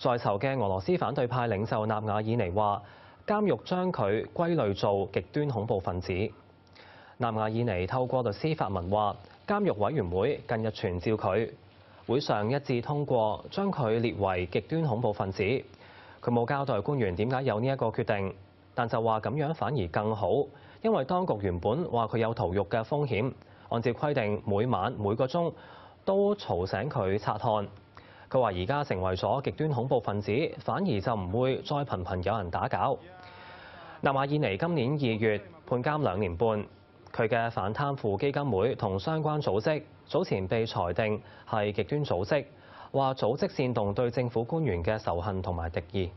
在囚嘅俄羅斯反對派領袖納瓦爾尼話，監獄將佢歸類做極端恐怖分子。納瓦爾尼透過律師發文話，監獄委員會近日傳召佢，會上一致通過將佢列為極端恐怖分子。佢冇交代官員點解有呢一個決定，但就話咁樣反而更好，因為當局原本話佢有逃獄嘅風險，按照規定每晚每個鐘都嘈醒佢察看。佢話而家成為咗極端恐怖分子，反而就唔會再頻頻有人打攪。納瓦爾尼今年二月判監兩年半，佢嘅反貪腐基金會同相關組織早前被裁定係極端組織，話組織煽動對政府官員嘅仇恨同埋敵意。